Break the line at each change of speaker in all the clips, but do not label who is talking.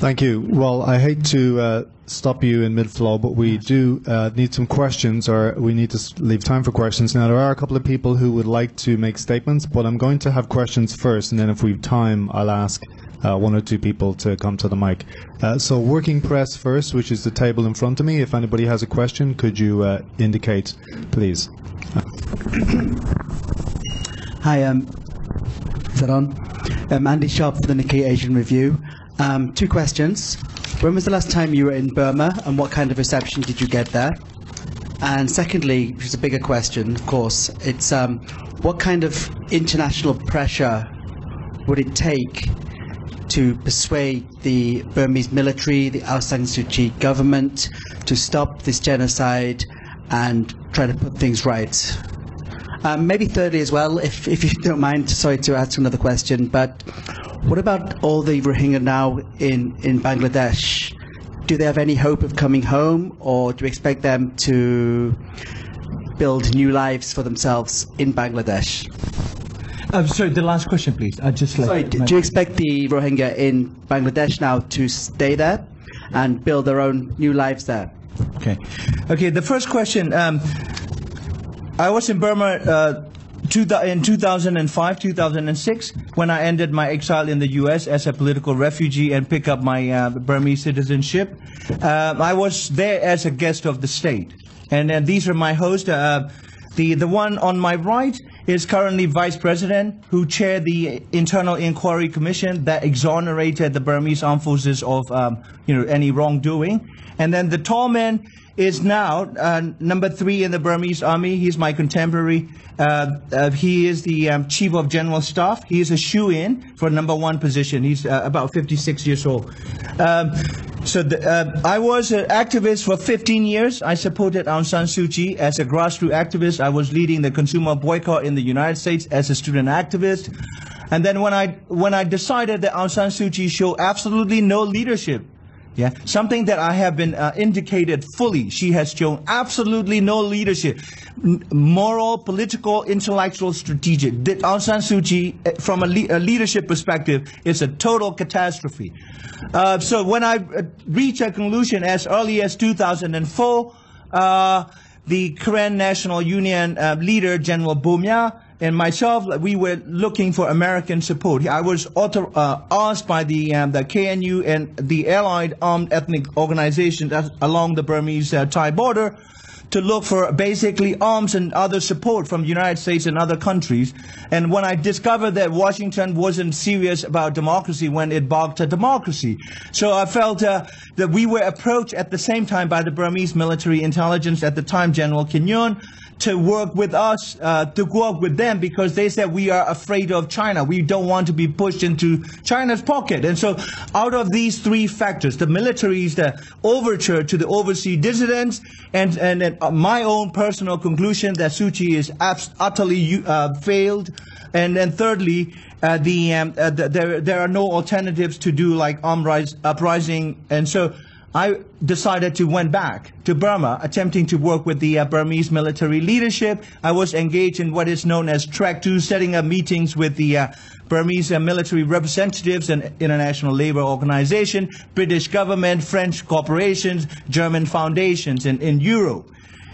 Thank you. Well, I hate to uh, stop you in mid-flow, but we do uh, need some questions, or we need to leave time for questions. Now, there are a couple of people who would like to make statements, but I'm going to have questions first, and then if we have time, I'll ask uh, one or two people to come to the mic. Uh, so, working press first, which is the table in front of me. If anybody has a question, could you uh, indicate, please?
Hi, um, is that on? Um, Andy Sharp for the Nikkei Asian Review. Um, two questions. When was the last time you were in Burma, and what kind of reception did you get there? And secondly, which is a bigger question, of course, it's um, what kind of international pressure would it take to persuade the Burmese military, the Aung San Suu Kyi government, to stop this genocide and try to put things right? Um, maybe thirdly as well, if, if you don't mind, sorry to ask another question, but what about all the Rohingya now in, in Bangladesh? Do they have any hope of coming home, or do you expect them to build new lives for themselves in Bangladesh?
Uh, sorry, the last question, please. I just like.
Sorry, do you expect the Rohingya in Bangladesh now to stay there and build their own new lives there?
Okay. Okay, the first question. Um, I was in Burma uh, two, in 2005, 2006, when I ended my exile in the U.S. as a political refugee and pick up my uh, Burmese citizenship. Um, I was there as a guest of the state. And uh, these are my hosts. Uh, the, the one on my right is currently vice president who chaired the internal inquiry commission that exonerated the Burmese armed forces of um, you know any wrongdoing. And then the tall man is now uh, number three in the Burmese army. He's my contemporary. Uh, uh, he is the um, chief of general staff. He is a shoe-in for number one position. He's uh, about 56 years old. Um, so the, uh, I was an activist for 15 years. I supported Aung San Suu Kyi as a grassroots activist. I was leading the consumer boycott in the United States as a student activist. And then when I when I decided that Aung San Suu Kyi showed absolutely no leadership, yeah, something that I have been uh, indicated fully, she has shown absolutely no leadership, N- moral, political, intellectual, strategic. The Aung San Suu Kyi, uh, from a, le- a leadership perspective, is a total catastrophe. Uh, so when I uh, reached a conclusion as early as 2004, uh, the Karen National Union uh, leader, General Bo Mya, and myself, we were looking for American support. I was author, uh, asked by the um, the KNU and the allied armed ethnic organizations along the Burmese uh, Thai border to look for basically arms and other support from the United States and other countries. And when I discovered that Washington wasn't serious about democracy when it balked at democracy, so I felt uh, that we were approached at the same time by the Burmese military intelligence at the time, General Khin Nyunt, to work with us, uh, to work with them because they said we are afraid of China. We don't want to be pushed into China's pocket. And so out of these three factors, the military's the overture to the overseas dissidents and, and, and uh, my own personal conclusion that Suu Kyi is abs- utterly uh, failed. And then thirdly, uh, the, um, uh, the, there, there are no alternatives to do like rise, uprising. And so I decided to went back to Burma, attempting to work with the uh, Burmese military leadership. I was engaged in what is known as Track 2, setting up meetings with the uh, Burmese uh, military representatives and International Labour Organization, British government, French corporations, German foundations in, in Europe.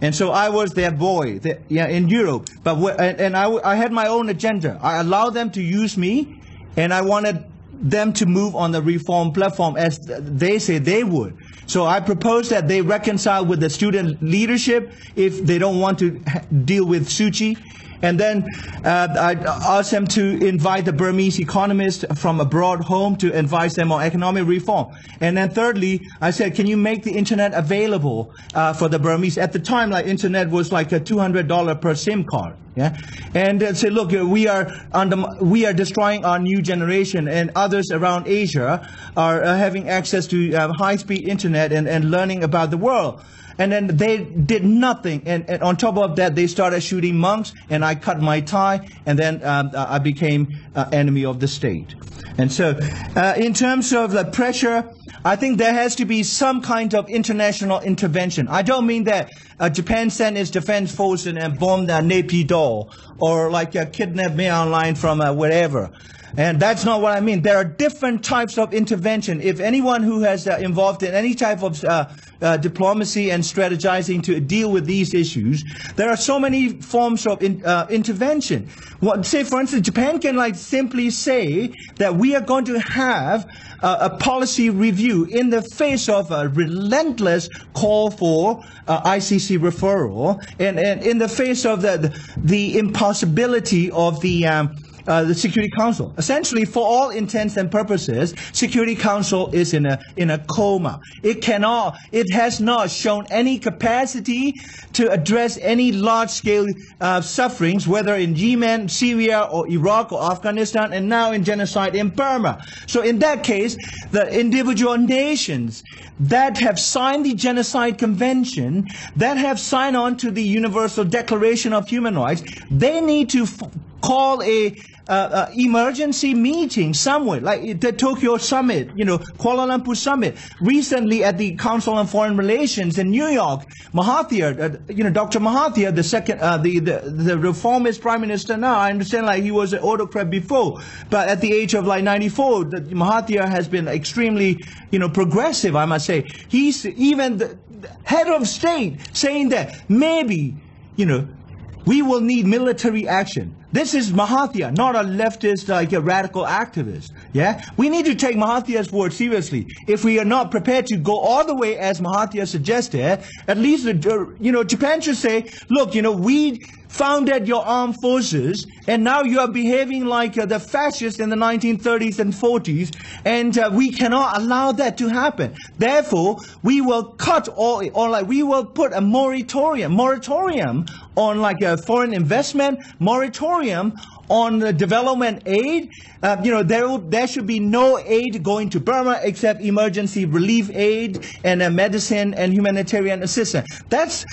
And so I was their boy, the, yeah, in Europe. But and, and I, I had my own agenda. I allowed them to use me, and I wanted them to move on the reform platform as they say they would. So I propose that they reconcile with the student leadership if they don't want to deal with Suu Kyi. And then uh, I asked them to invite the Burmese economists from abroad home to advise them on economic reform. And then thirdly, I said, can you make the internet available uh, for the Burmese? At the time, like internet was like a $200 per SIM card. Yeah, and uh, say, look, we are under, we are destroying our new generation, and others around Asia are uh, having access to uh, high-speed internet and, and learning about the world. And then they did nothing, and, and on top of that, they started shooting monks, and I cut my tie, and then um, I became uh, enemy of the state. And so, uh, in terms of the pressure, I think there has to be some kind of international intervention. I don't mean that uh, Japan sent its defense force and, and bombed uh, Naypyidaw or like uh, kidnapped me online from uh, wherever. And that's not what I mean. There are different types of intervention. If anyone who has uh, involved in any type of uh, uh, diplomacy and strategizing to deal with these issues, there are so many forms of in, uh, intervention. What, say, for instance, Japan can like simply say that we are going to have a policy review in the face of a relentless call for uh, ICC referral, and, and in the face of the the impossibility of the um, uh, the Security Council. Essentially, for all intents and purposes, Security Council is in a in a coma. It cannot, it has not shown any capacity to address any large-scale uh, sufferings, whether in Yemen, Syria, or Iraq, or Afghanistan, and now in genocide in Burma. So, in that case, the individual nations that have signed the Genocide Convention, that have signed on to the Universal Declaration of Human Rights, they need to call a uh, uh, emergency meeting somewhere, like the Tokyo summit, you know, Kuala Lumpur summit. Recently, at the Council on Foreign Relations in New York, Mahathir, uh, you know, Dr. Mahathir, the second, uh, the, the the reformist prime minister now. I understand, like he was an autocrat before, but at the age of like 94, the, Mahathir has been extremely, you know, progressive. I must say, he's even the head of state saying that maybe, you know, we will need military action. This is Mahathir, not a leftist, like a radical activist. Yeah, we need to take Mahathir's word seriously. If we are not prepared to go all the way as Mahathir suggested, at least uh, you know Japan should say, look, you know, we founded your armed forces, and now you are behaving like uh, the fascists in the 1930s and 40s, and uh, we cannot allow that to happen. Therefore, we will cut all, or like we will put a moratorium, moratorium on like a foreign investment, moratorium on the development aid. Uh, you know, there, there should be no aid going to Burma except emergency relief aid and uh, medicine and humanitarian assistance. That's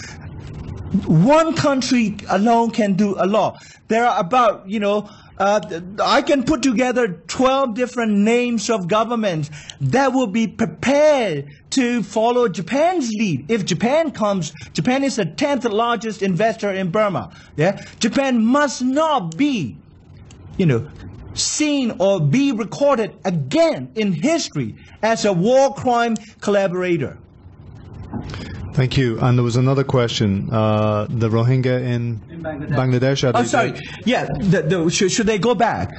one country alone can do a lot. There are about, you know, uh, I can put together 12 different names of governments that will be prepared to follow Japan's lead. If Japan comes, Japan is the 10th largest investor in Burma. Yeah? Japan must not be, you know, seen or be recorded again in history as a war crime collaborator.
Thank you. And there was another question. Uh, the Rohingya in, Bangladesh. are
Oh,
they-
sorry. Yeah, the, the, should, should they go back?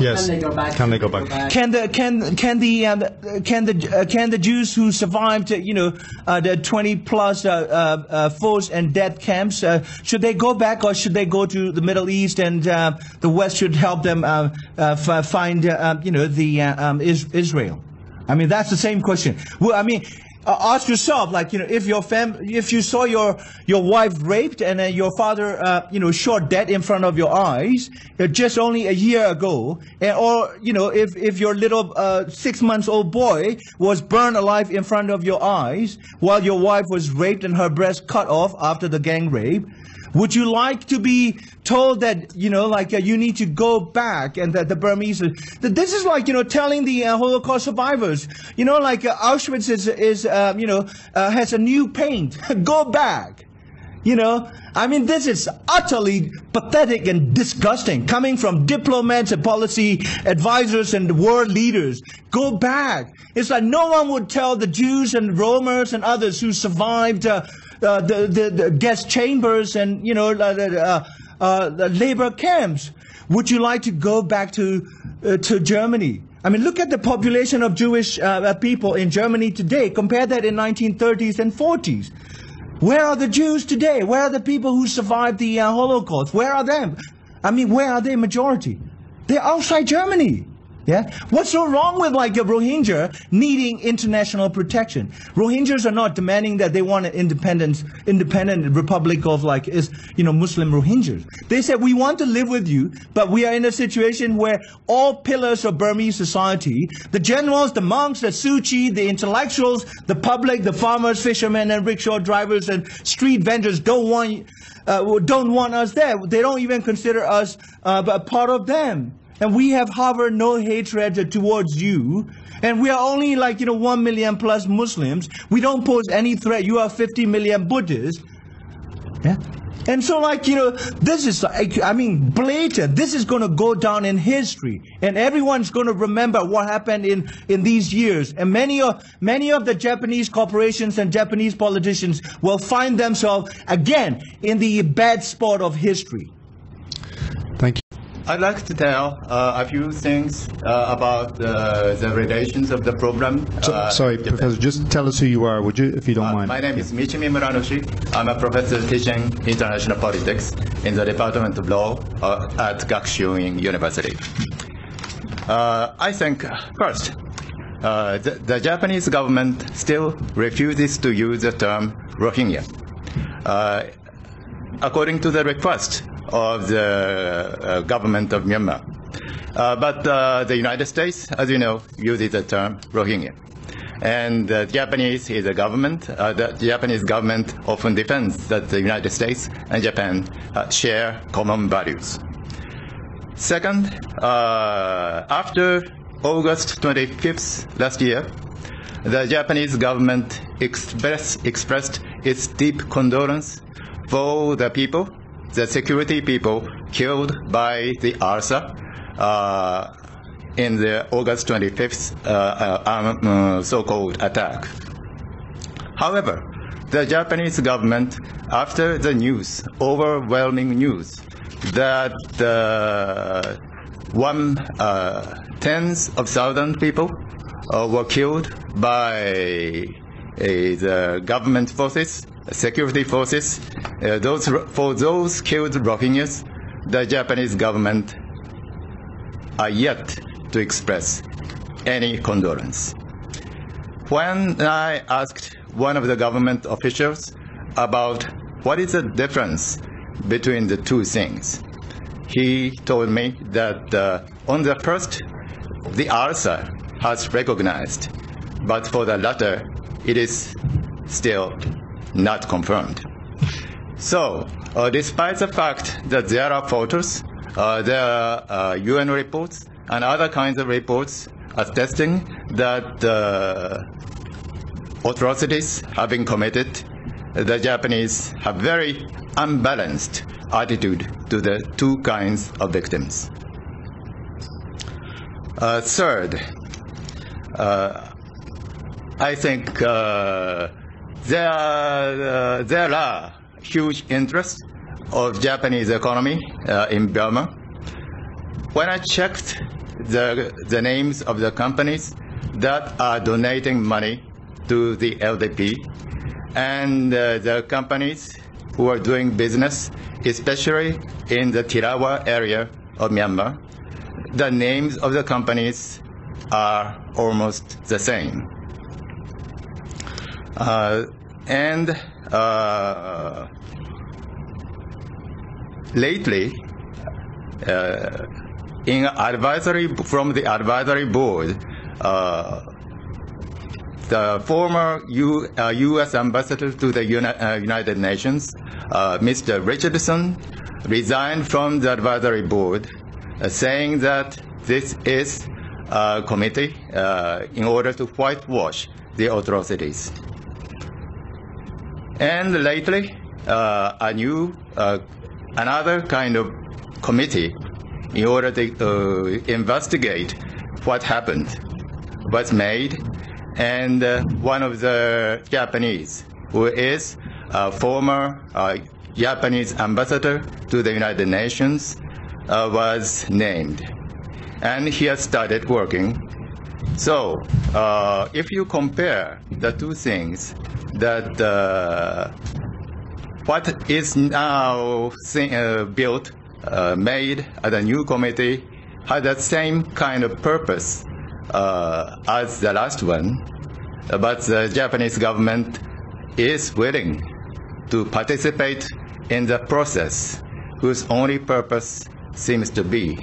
Yes.
Can they go back?
Can they go back?
Can the can can the um, can the uh, can the Jews who survived, uh, you know, uh, the 20 plus uh, uh, uh, forced and death camps, uh, should they go back or should they go to the Middle East and uh, the West should help them uh, uh, f- find, you know, the uh, um, is- Israel? I mean, that's the same question. Well, I mean. Uh, ask yourself, like you know, if your fam, if you saw your your wife raped and uh, your father, uh, you know, shot dead in front of your eyes, uh, just only a year ago, and, or you know, if if your little uh, six months old boy was burned alive in front of your eyes while your wife was raped and her breast cut off after the gang rape, would you like to be told that, you know, like uh, you need to go back and that the Burmese, that this is like, you know, telling the uh, Holocaust survivors, you know, like uh, Auschwitz is, is uh, you know, uh, has a new paint. go back. You know, I mean, this is utterly pathetic and disgusting coming from diplomats and policy advisors and world leaders. Go back. It's like no one would tell the Jews and Romers and others who survived uh, uh, the, the, the gas chambers and, you know, uh, uh, uh, the labor camps. Would you like to go back to, to Germany? I mean, look at the population of Jewish people in Germany today. Compare that in 1930s and 40s. Where are the Jews today? Where are the people who survived the Holocaust? Where are them? I mean, where are they majority? They're outside Germany. Yeah? What's so wrong with like a Rohingya needing international protection? Rohingyas are not demanding that they want an independent, independent republic of like, is, you know, Muslim Rohingyas. They said, we want to live with you, but we are in a situation where all pillars of Burmese society, the generals, the monks, the Suu Kyi, the intellectuals, the public, the farmers, fishermen, and rickshaw drivers and street vendors don't want, uh, don't want us there. They don't even consider us uh, a part of them and we have harbored no hatred towards you. And we are only like, you know, 1 million plus Muslims. We don't pose any threat. You are 50 million Buddhists. Yeah? And so, like, you know, this is, I mean, blatant. This is going to go down in history. And everyone's going to remember what happened in, in these years. And many of, many of the Japanese corporations and Japanese politicians will find themselves again in the bad spot of history.
I'd like to tell uh, a few things uh, about uh, the relations of the program.
So,
uh,
sorry,
Japan.
Professor, just tell us who you are, would you, if you don't
Uh,
mind?
my name is Michimi Muranushi. I'm a professor teaching international politics in the Department of Law uh, at Gakushuin University. Uh, I think, first, uh, the, the Japanese government still refuses to use the term Rohingya. Uh, according to the request of the uh, government of Myanmar. Uh, but uh, the United States, as you know, uses the term Rohingya. And the Japanese is a government. The Japanese government often defends that the United States and Japan share common values. Second, after August 25th last year, the Japanese government express, expressed its deep condolence for the people, the security people killed by the ARSA uh, in the August 25th uh, uh, um, uh, so-called attack. However, the Japanese government, after the news, overwhelming news, that uh, one uh, tens of thousand people uh, were killed by the government forces, security forces. Uh, those for those killed Rohingyas, the Japanese government are yet to express any condolence. When I asked one of the government officials about what is the difference between the two things, he told me that uh, on the first, the ARSA has recognized, but for the latter, it is still not confirmed. So, uh, despite the fact that there are photos, uh, there are uh, UN reports and other kinds of reports attesting that uh, atrocities have been committed, the Japanese have very unbalanced attitude to the two kinds of victims. Uh, third, uh, I think there uh, there are huge interests of Japanese economy uh, in Burma. When I checked the, the names of the companies that are donating money to the LDP and uh, the companies who are doing business, especially in the Thilawa area of Myanmar, the names of the companies are almost the same. Uh, and uh, lately, uh, in advisory from the advisory board, the former U, uh, U.S. ambassador to the Uni- uh, United Nations, uh, Mr. Richardson, resigned from the advisory board, saying that this is a committee in order to whitewash the atrocities. And lately, uh, a new, uh, another kind of committee in order to investigate what happened was made, and uh, one of the Japanese, who is a former uh, Japanese ambassador to the United Nations, uh, was named, and he has started working. So, uh, if you compare the two things, that uh, what is now uh, built, uh, made at a new committee, has the same kind of purpose uh, as the last one, but the Japanese government is willing to participate in the process whose only purpose seems to be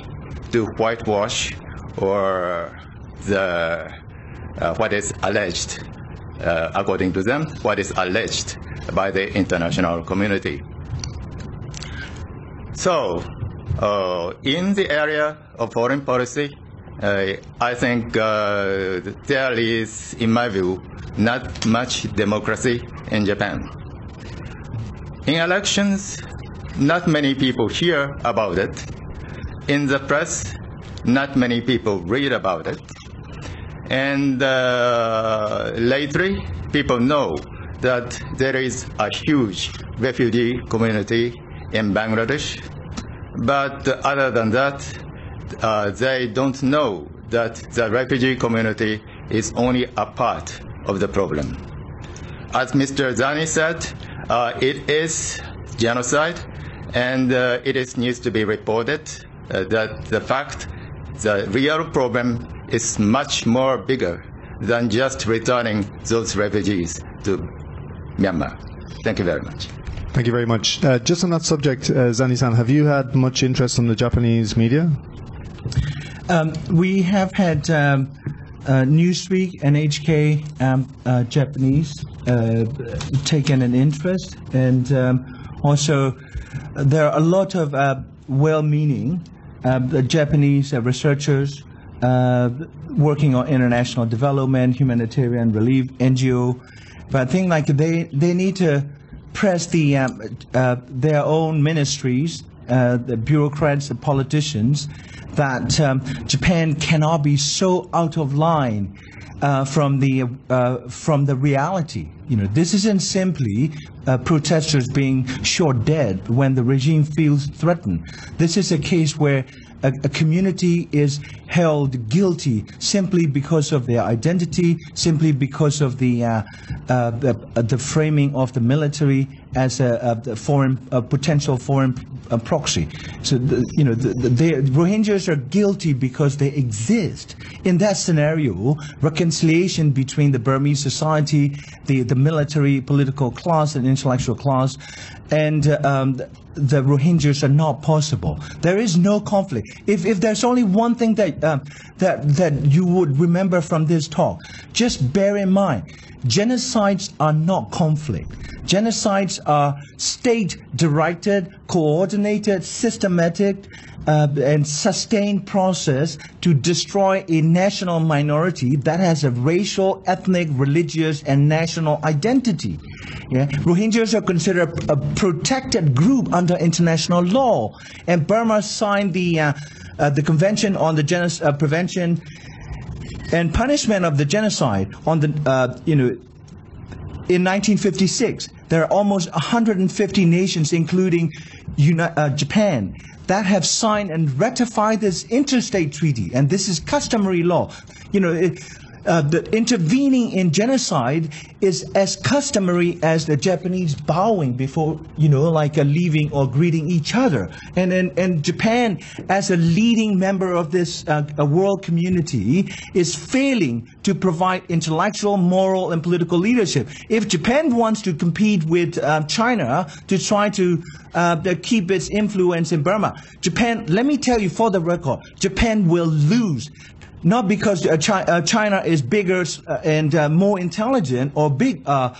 to whitewash or the uh, what is alleged, uh, according to them, what is alleged by the international community. So, uh, in the area of foreign policy, uh, I think uh, there is, in my view, not much democracy in Japan. In elections, not many people hear about it. In the press, not many people read about it. And uh, lately, people know that there is a huge refugee community in Bangladesh. But other than that, uh, they don't know that the refugee community is only a part of the problem. As Mr. Zarni said, uh, it is genocide, and uh, it is, needs to be reported uh, that the fact, the real problem is much more bigger than just returning those refugees to Myanmar. Thank you very much.
Thank you very much. Uh, just on that subject, uh, Zarni-san, have you had much interest from the Japanese media?
Um, we have had um, uh, Newsweek, NHK, um, uh, Japanese uh, taken an interest, and um, also there are a lot of uh, well-meaning uh, Japanese uh, working on international development, humanitarian relief, NGO. But I think like they they need to press the um, their own ministries, the bureaucrats, the politicians, that um, Japan cannot be so out of line uh, from the uh, from the reality. You know, this isn't simply uh, protesters being shot dead when the regime feels threatened. This is a case where a, a, community is held guilty simply because of their identity, simply because of the uh, uh, the, uh, the, framing of the military as a, a foreign a potential foreign proxy. So the, you know the, the, Rohingyas are guilty because they exist. In that scenario, reconciliation between the Burmese society, the the military, political class, and intellectual class, and um, the Rohingyas are not possible. There is no conflict. If, if there's only one thing that, um, that, that you would remember from this talk, just bear in mind, genocides are not conflict. Genocides are state-directed, coordinated, systematic, uh, and sustained process to destroy a national minority that has a racial, ethnic, religious, and national identity. Yeah? Rohingyas are considered a protected group under international law, and Burma signed the uh, uh, the Convention on the uh, Prevention and Punishment of the Genocide on the uh, you know in 1956. There are almost 150 nations, including Uni- uh, Japan, that have signed and ratified this interstate treaty, and this is customary law. You know, it, uh, intervening in genocide is as customary as the Japanese bowing before, you know, like a leaving or greeting each other. And and, and Japan, as a leading member of this uh, world community, is failing to provide intellectual, moral, and political leadership. If Japan wants to compete with uh, China to try to uh, keep its influence in Burma, Japan, let me tell you for the record, Japan will lose not because uh, China, uh, China, is bigger uh, and uh, more intelligent or big. Uh,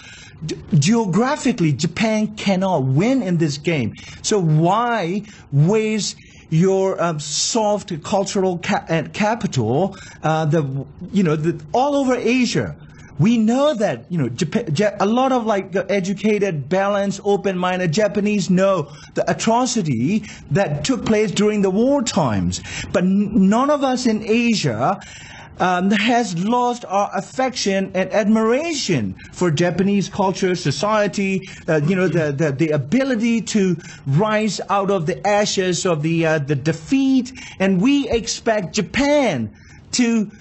geographically, Japan cannot win in this game. So why waste your um, soft cultural ca- capital, the you know, the, all over Asia? We know that, you know, Japan, a lot of like educated, balanced, open-minded Japanese know the atrocity that took place during the war times. But none of us in Asia um, has lost our affection and admiration for Japanese culture, society, uh, you know, the, the, the, ability to rise out of the ashes of the, uh, the defeat. And we expect Japan to,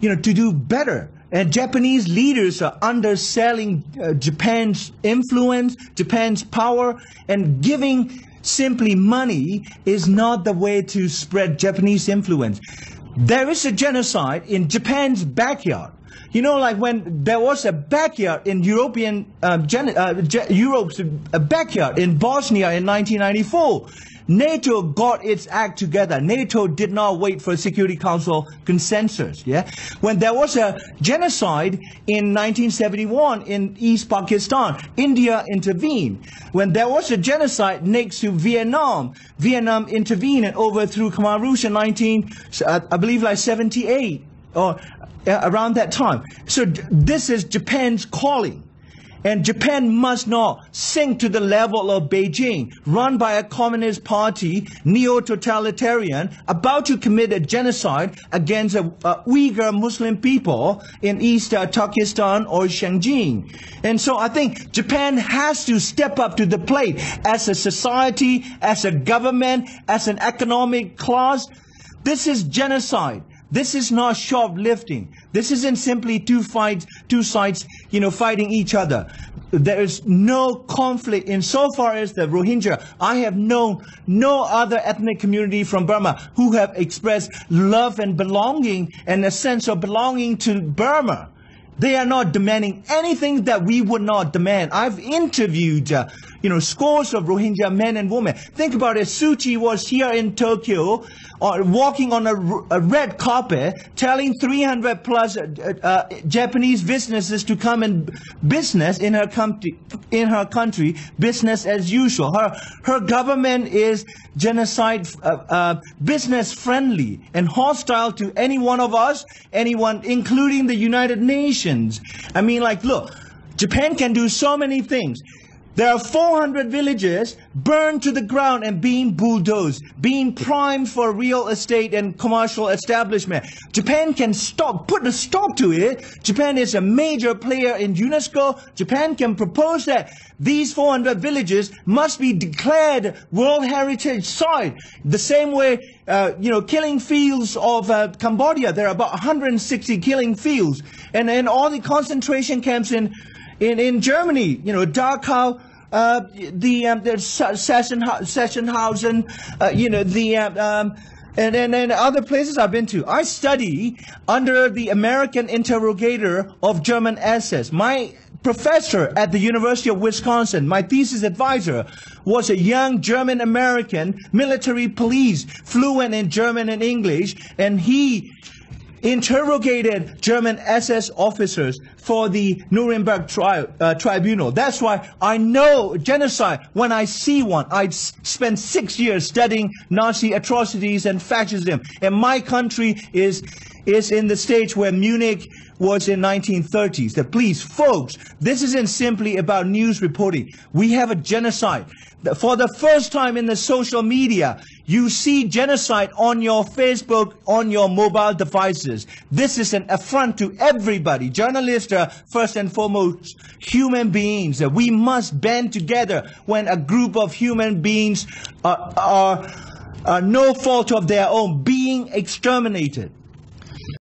you know, to do better. And Japanese leaders are underselling uh, Japan's influence, Japan's power, and giving simply money is not the way to spread Japanese influence. There is a genocide in Japan's backyard. You know, like when there was a backyard in European, um, gen- uh, Europe's uh, backyard in Bosnia in 1994. NATO got its act together. NATO did not wait for Security Council consensus. Yeah, when there was a genocide in 1971 in East Pakistan, India intervened. When there was a genocide next to Vietnam, Vietnam intervened and overthrew Khmer Rouge in 19, uh, I believe, like 78 or uh, around that time. So this is Japan's calling. And Japan must not sink to the level of Beijing, run by a communist party, neo-totalitarian, about to commit a genocide against a, a Uyghur Muslim people in East uh, Turkestan or Xinjiang. And so I think Japan has to step up to the plate as a society, as a government, as an economic class. This is genocide. This is not shoplifting. This isn't simply two fights, two sides, you know, fighting each other. There is no conflict insofar as the Rohingya. I have known no other ethnic community from Burma who have expressed love and belonging and a sense of belonging to Burma. They are not demanding anything that we would not demand. I've interviewed, uh, you know, scores of Rohingya men and women. Think about it. Suu Kyi was here in Tokyo, uh, walking on a, a red carpet, telling 300 plus uh, uh, Japanese businesses to come and business in her country, in her country, business as usual. Her her government is genocide, uh, uh, business friendly and hostile to any one of us, anyone, including the United Nations. I mean, like, look, Japan can do so many things. There are 400 villages burned to the ground and being bulldozed, being primed for real estate and commercial establishment. Japan can stop, put a stop to it. Japan is a major player in UNESCO. Japan can propose that these 400 villages must be declared World Heritage Site. The same way, uh, you know, killing fields of uh, Cambodia, there are about 160 killing fields. And, and all the concentration camps in in, in Germany, you know, Dachau, uh, the, um, the Sachsen, Sachsenhausen, uh, you know, the, um, um, and, and, and other places I've been to. I study under the American interrogator of German SS. My professor at the University of Wisconsin, my thesis advisor, was a young German American military police, fluent in German and English, and he interrogated German SS officers for the Nuremberg tri- uh, tribunal. That's why I know genocide when I see one. I spent six years studying Nazi atrocities and fascism, and my country is is in the stage where Munich was in 1930s. That please, folks, this isn't simply about news reporting. We have a genocide. For the first time in the social media, you see genocide on your Facebook, on your mobile devices. This is an affront to everybody. Journalists are first and foremost human beings. Uh, we must band together when a group of human beings are, are, are no fault of their own being exterminated.